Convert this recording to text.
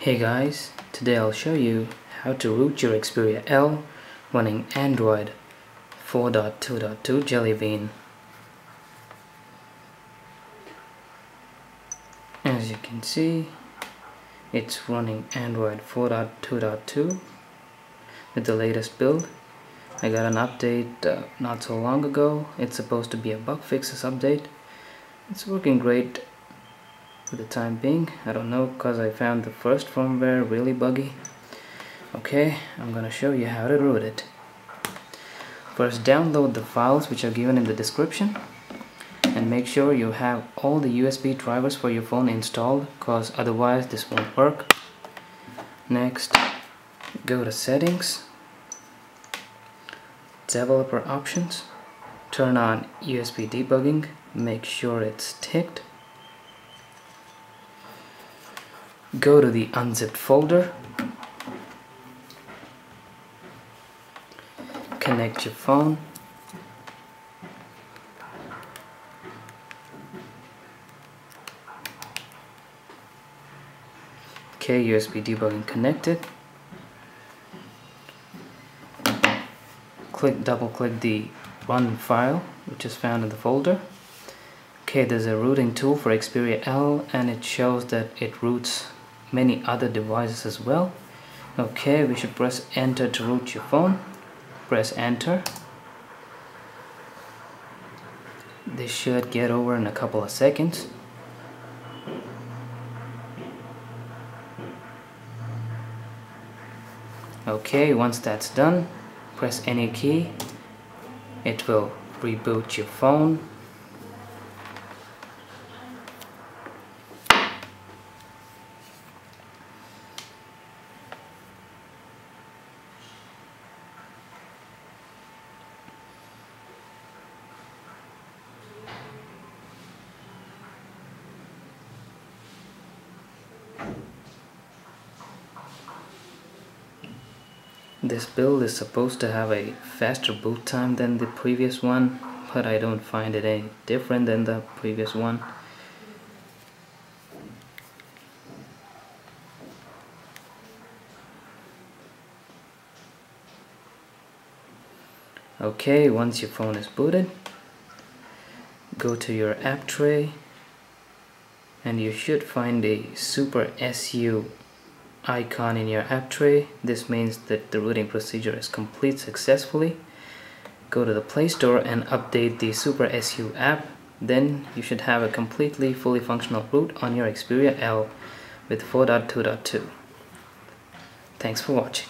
Hey guys, today I'll show you how to root your Xperia L running Android 4.2.2 Jelly Bean. As you can see, it's running Android 4.2.2 with the latest build. I got an update uh, not so long ago. It's supposed to be a bug fixes update. It's working great for the time being. I don't know because I found the first firmware really buggy. Okay I'm gonna show you how to root it. First download the files which are given in the description and make sure you have all the USB drivers for your phone installed because otherwise this won't work. Next go to settings developer options turn on USB debugging make sure it's ticked go to the unzipped folder. Connect your phone. Okay USB debugging connected. Click double click the run file which is found in the folder. Okay there's a rooting tool for Xperia L and it shows that it roots many other devices as well. Okay we should press enter to root your phone. Press enter. This should get over in a couple of seconds. Okay once that's done press any key. It will reboot your phone This build is supposed to have a faster boot time than the previous one, but I don't find it any different than the previous one. Okay, once your phone is booted, go to your app tray and you should find a Super SU icon in your app tray. This means that the rooting procedure is complete successfully. Go to the Play Store and update the Super SU app. Then you should have a completely fully functional root on your Xperia L with 4.2.2. Thanks for watching.